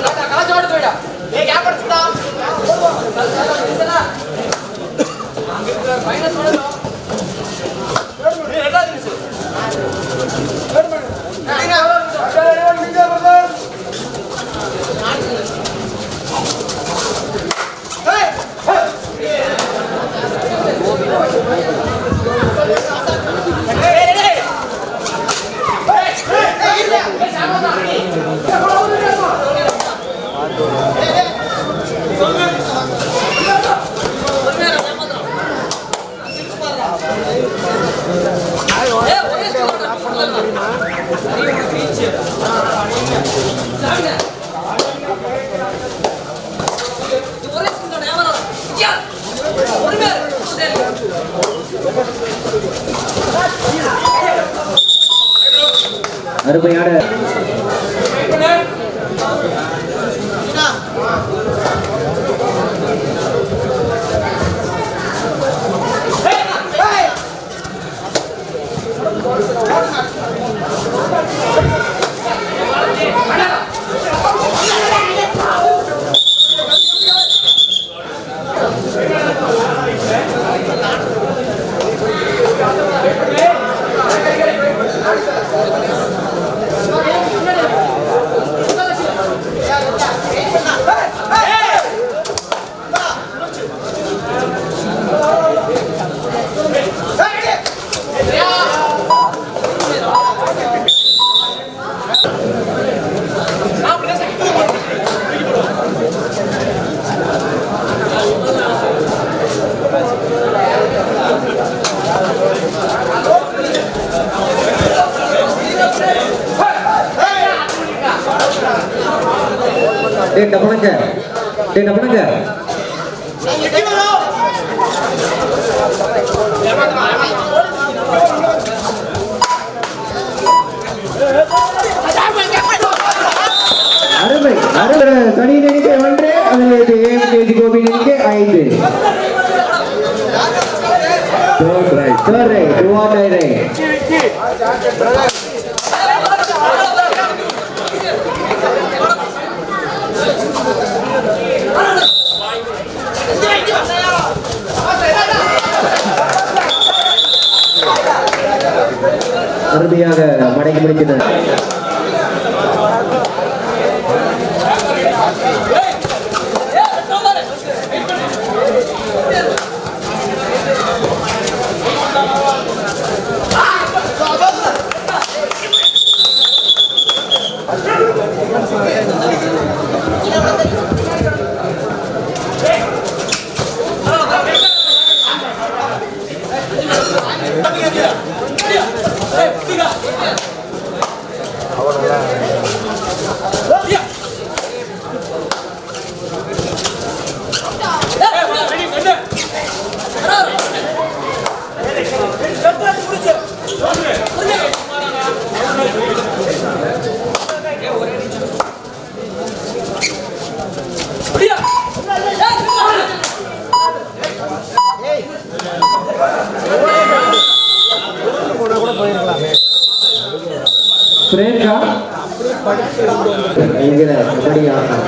जोड़ அருமையான டேய் டபுளுங்க டேய் டபுளுங்க அருமை அருமை தனி எண்ணிக்கை ஒன்று அதில் ஏழு கேஜி கோபி எண்ணிக்கை ஐந்து Third right, third right, two on nine right. அருமையாக மடங்கி முடிக்கிறார் பிரியங்கா என்கிற கபடி ஆட்டம்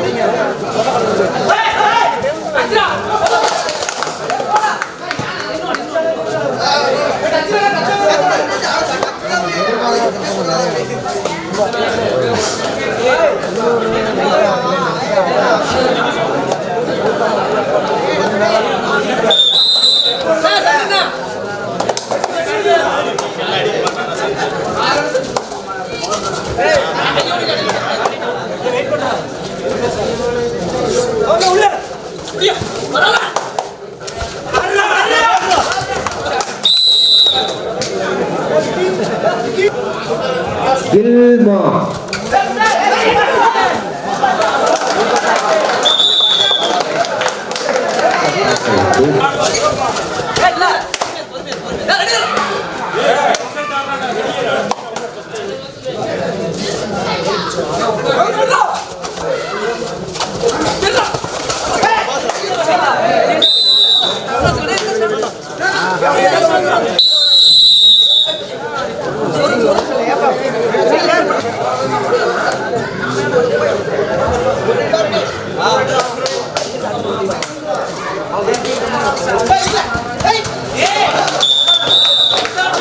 Dilma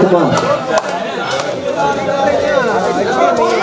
Come on.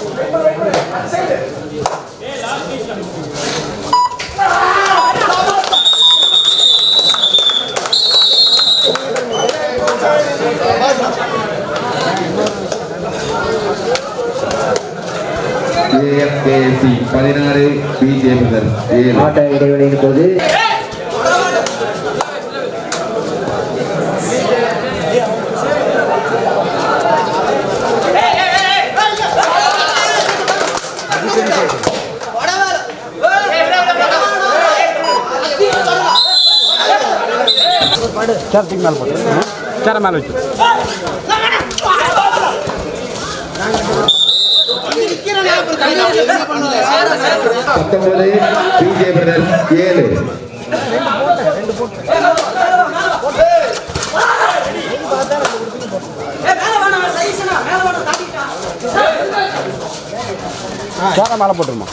ஏஎஃப்கேசி பதினாறு பிஜே முதல் ஏழு. ஆட்ட இடைவெளியின் போது மேலே போட்டு சேர மேலே வச்சு பத்தொன்பது பிஜே பிரதர்ஸ் ஏழு தான் மேலே போட்டுருமா.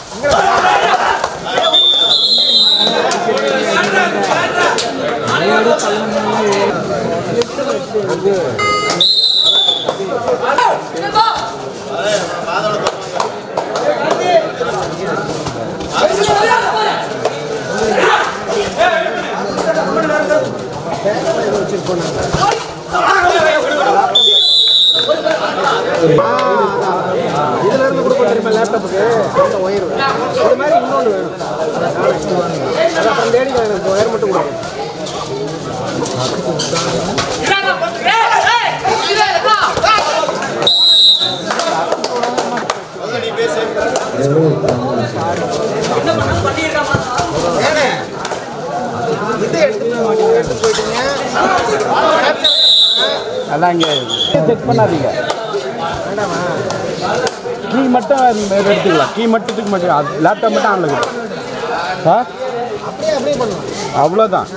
இதுல இருந்து கொடுக்க தெரியுமா லேப்டாப்புக்கு அந்த ஒயர் இது மாதிரி இன்னொன்று வேணும். அது அப்புறம் தேடி எனக்கு ஒயர் மட்டும் கொடுக்கும் இதை எடுத்துட்டு எடுத்துட்டு போயிட்டீங்க எல்லாம் இங்கே செக் பண்ணாதீங்க. கீ மட்டும் எடுத்துக்கலாம் கீ மட்டும் தூக்க மாட்டேங்க லேப்டாப் மட்டும் ஆனில் இருக்கும் சார் அப்படியே அப்படியே பண்ணலாம் அவ்வளோதான்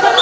பண்ணி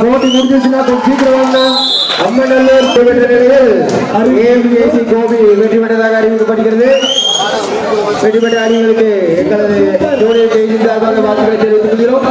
போட்டி முடிஞ்சிச்சுன்னா கொஞ்சம் சீக்கிரம் வாங்க. அம்மநல்லூர் பெற்ற நிலையில் ஏபிஎஸ்சி கோபி வெற்றி பெற்றதாக அறிவிக்கப்படுகிறது வெற்றி பெற்ற அணிகளுக்கு எங்களது ஜோடியை செய்தி சார்பாக வாழ்த்துக்களை தெரிவித்துக் கொள்கிறோம்.